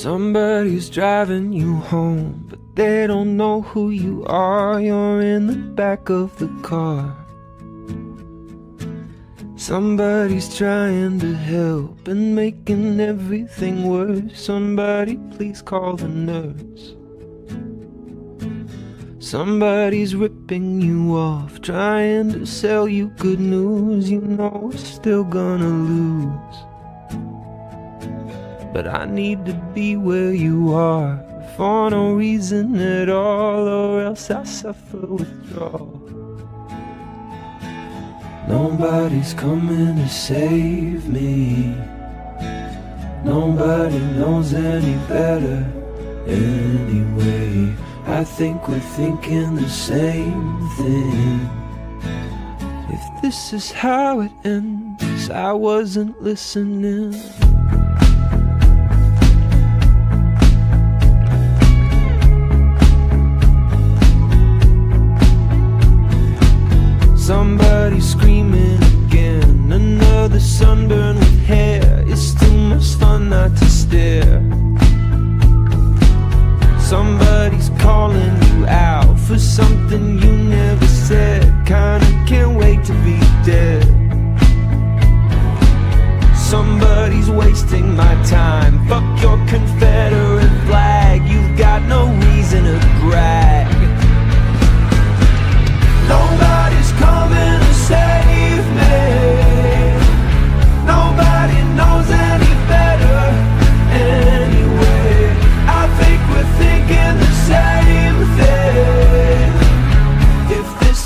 Somebody's driving you home, but they don't know who you are. You're in the back of the car. Somebody's trying to help and making everything worse. Somebody, please call the nurse. Somebody's ripping you off, trying to sell you good news. You know we're still gonna lose. But I need to be where you are for no reason at all, or else I suffer withdrawal. Nobody's coming to save me. Nobody knows any better anyway. I think we're thinking the same thing. If this is how it ends, I wasn't listening. Not to stare. Somebody's calling you out for something you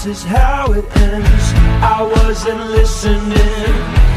this is how it ends, I wasn't listening.